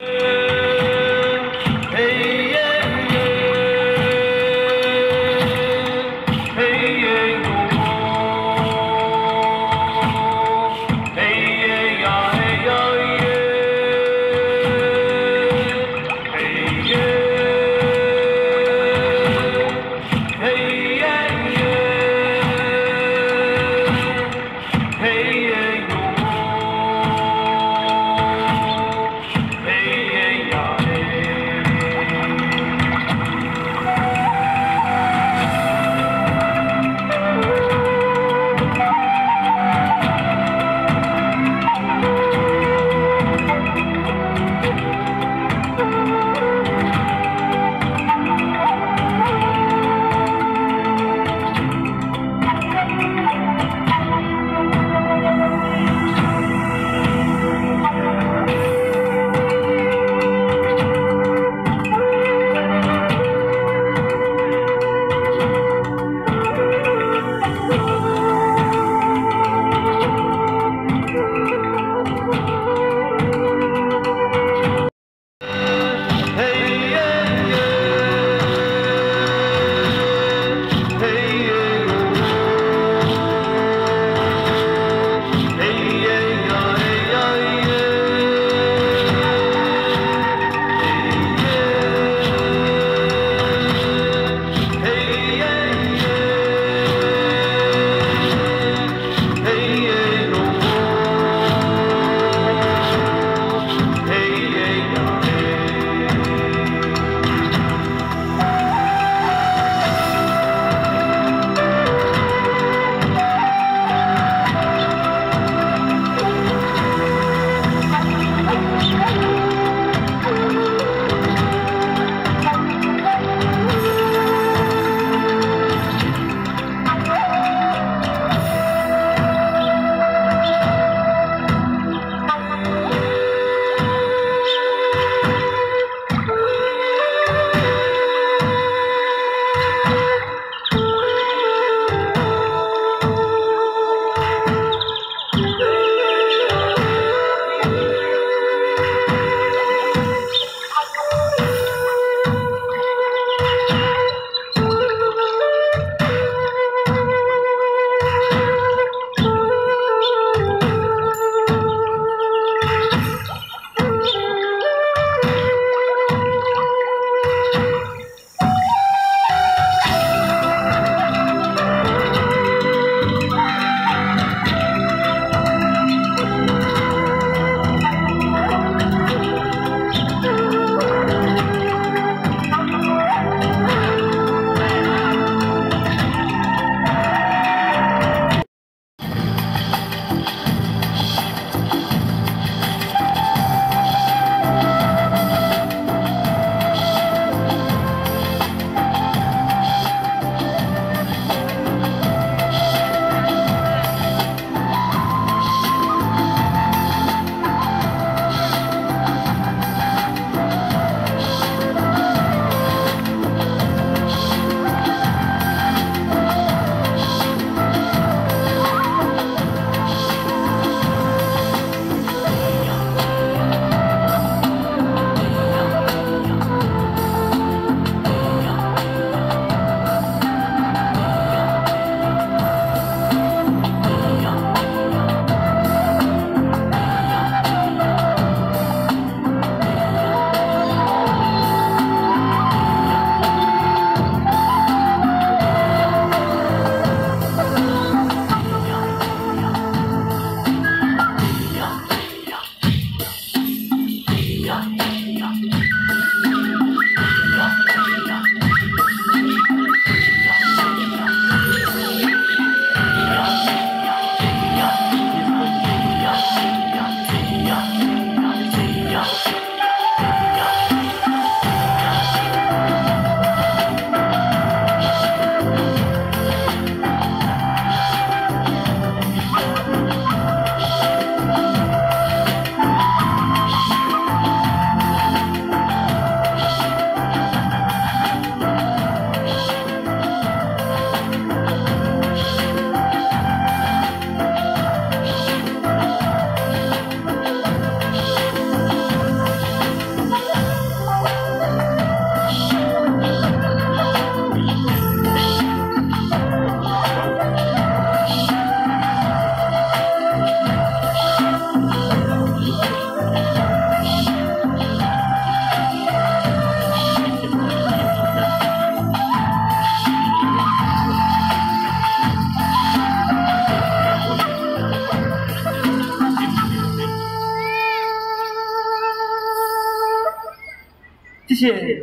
Hey, 谢。